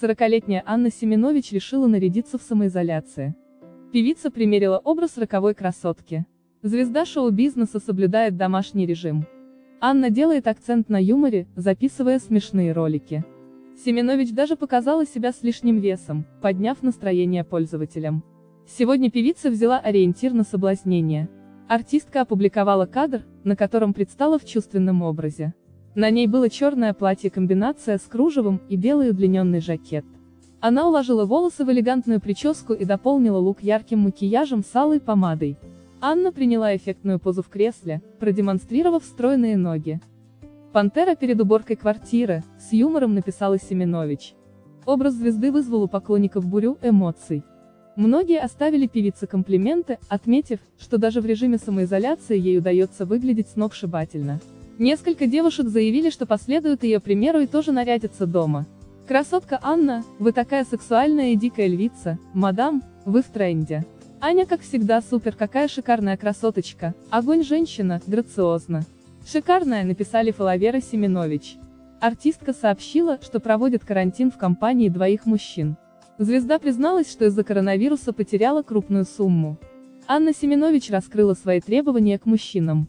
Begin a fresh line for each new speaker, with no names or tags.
40-летняя Анна Семенович решила нарядиться в самоизоляции. Певица примерила образ роковой красотки. Звезда шоу-бизнеса соблюдает домашний режим. Анна делает акцент на юморе, записывая смешные ролики. Семенович даже показала себя с лишним весом, подняв настроение пользователям. Сегодня певица взяла ориентир на соблазнение. Артистка опубликовала кадр, на котором предстала в чувственном образе. На ней было черное платье-комбинация с кружевом и белый удлиненный жакет. Она уложила волосы в элегантную прическу и дополнила лук ярким макияжем с алой помадой. Анна приняла эффектную позу в кресле, продемонстрировав стройные ноги. «Пантера перед уборкой квартиры», с юмором написала Семенович. Образ звезды вызвал у поклонников бурю эмоций. Многие оставили певице комплименты, отметив, что даже в режиме самоизоляции ей удается выглядеть сногсшибательно. Несколько девушек заявили, что последуют ее примеру и тоже нарядятся дома. Красотка Анна, вы такая сексуальная и дикая львица, мадам, вы в тренде. Аня как всегда супер, какая шикарная красоточка, огонь женщина, грациозно. Шикарная, написали Фалавера Семенович. Артистка сообщила, что проводит карантин в компании двоих мужчин. Звезда призналась, что из-за коронавируса потеряла крупную сумму. Анна Семенович раскрыла свои требования к мужчинам.